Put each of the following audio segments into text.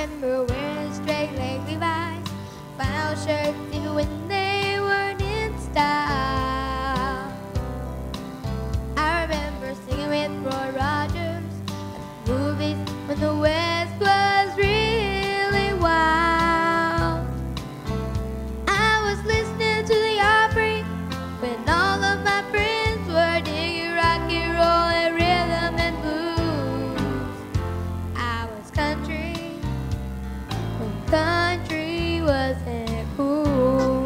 remember wearing straight leg Levi's, flannel shirts even when they weren't in style. I remember singing with Roy Rogers at the movies when the West was really wild. I was listening to the Opry when all of my friends were digging rock and roll and rhythm and blues. I was country. was at home.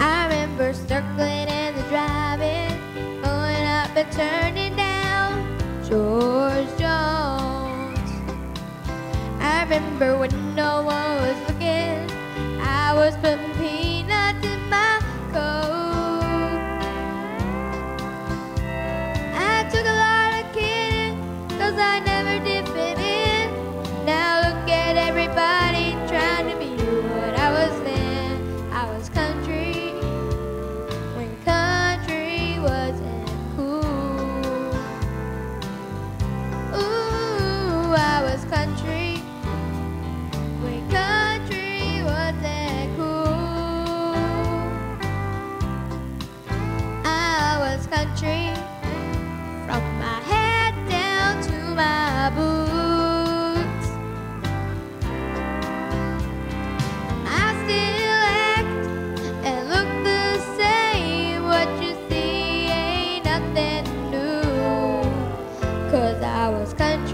I remember circling in the driving, going up and turning down George Jones. I remember when no one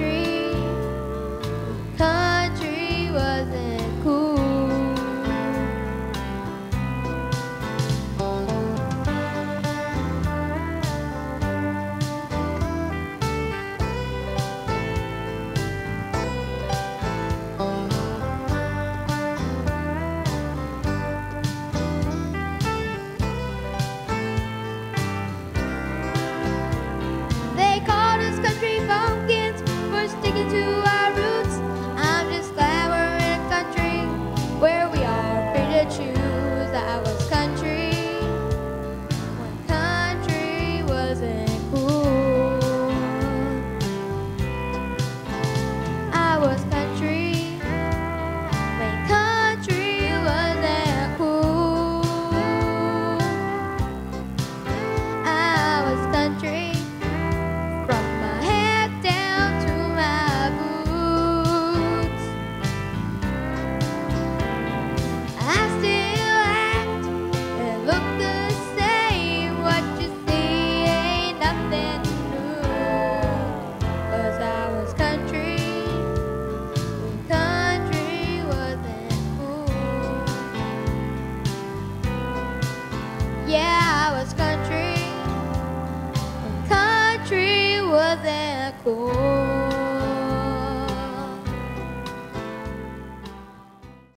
tree ako.